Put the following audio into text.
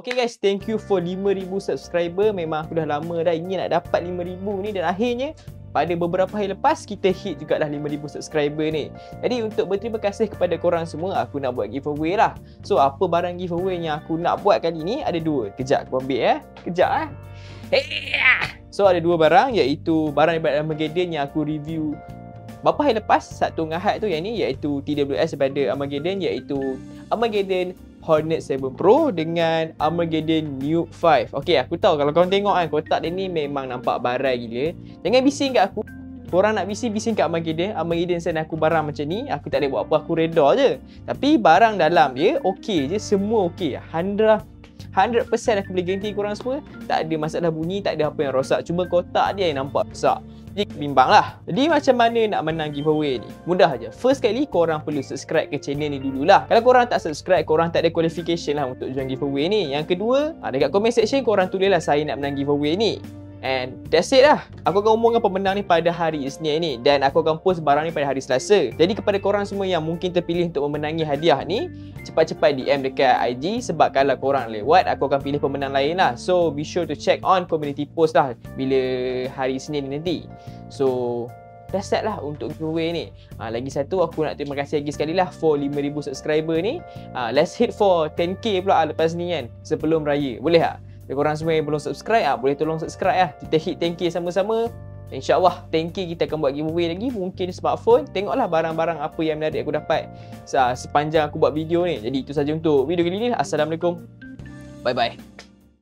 Okay guys, thank you for 5000 subscriber. Memang aku dah lama dah ingin nak dapat 5000 ni dan akhirnya pada beberapa hari lepas kita hit juga dah 5000 subscriber ni. Jadi untuk berterima kasih kepada korang semua, aku nak buat giveaway lah. So apa barang giveaway yang aku nak buat kali ni ada dua. Kejap aku ambil eh. Kejap eh. Hey! So ada dua barang iaitu barang daripada Armageddon yang aku review Beberapa hari lepas, satu ngahat tu yang ni iaitu TWS daripada Armageddon iaitu Armageddon Hornet 7 Pro dengan Armageddon Nuke 5 Okay, aku tahu kalau korang tengok kan kotak dia ni memang nampak barai gila. Jangan bising kat aku. Korang nak bising, bising kat Armageddon. Armageddon send aku barang macam ni Aku tak boleh buat apa, aku reda je. Tapi barang dalam dia okey je, semua okey. 100 100% aku boleh garanti korang semua. Tak ada masalah bunyi, tak ada apa yang rosak. Cuma kotak dia yang nampak rosak jadi bimbang lah Jadi macam mana nak menang giveaway ni? Mudah aja. First kali korang perlu subscribe ke channel ni dululah Kalau korang tak subscribe, korang tak ada qualification lah untuk join giveaway ni Yang kedua, ha, dekat comment section korang tulis lah saya nak menang giveaway ni And that's it lah. Aku akan umumkan pemenang ni pada hari Isnin ni dan aku akan post barang ni pada hari Selasa. Jadi kepada korang semua yang mungkin terpilih untuk memenangi hadiah ni, cepat-cepat DM dekat IG sebab kalau korang lewat, aku akan pilih pemenang lain lah. So be sure to check on community post lah bila hari Isnin ni nanti. So That's that lah untuk giveaway ni ha, Lagi satu aku nak terima kasih lagi sekali lah For 5,000 subscriber ni ha, Let's hit for 10k pula lepas ni kan Sebelum raya Boleh tak? Dan korang semua yang belum subscribe ah boleh tolong subscribe lah. Kita hit 10k sama-sama. InsyaAllah 10k kita akan buat giveaway lagi. Mungkin smartphone. Tengoklah barang-barang apa yang menarik aku dapat. Sepanjang aku buat video ni. Jadi itu saja untuk video kali ni. Assalamualaikum. Bye bye